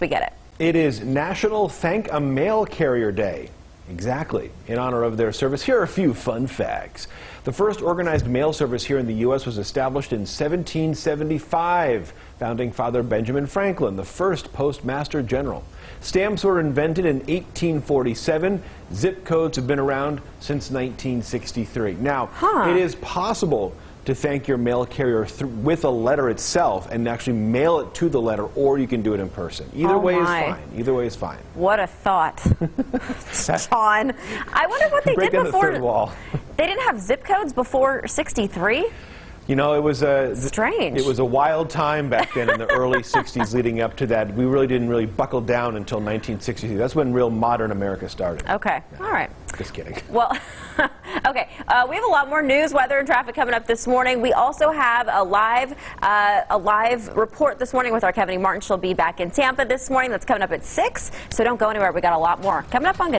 we get it. It is National Thank a Mail Carrier Day. Exactly. In honor of their service, here are a few fun facts. The first organized mail service here in the U.S. was established in 1775. Founding Father Benjamin Franklin, the first postmaster general. Stamps were invented in 1847. Zip codes have been around since 1963. Now, Huh. it is possible to thank your mail carrier th- with a letter itself and actually mail it to the letter, or you can do it in person. Either Oh, way my. is fine. Either way is fine. What a thought. John, I wonder what they Break did the before. wall. They didn't have zip codes before 63? You know, it was a Strange. It was a wild time back then in the early '60s, leading up to that. We really didn't really buckle down until 1963. That's when real modern America started. Okay, all right. Just kidding. Well, okay. Uh, we have a lot more news, weather, and traffic coming up this morning. We also have a live, uh, a live report this morning with our Kevin. Martin. She'll be back in Tampa this morning. That's coming up at six. So don't go anywhere. We got a lot more coming up on. Good